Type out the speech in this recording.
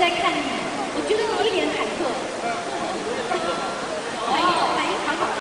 在看你我觉得你一脸忐忑。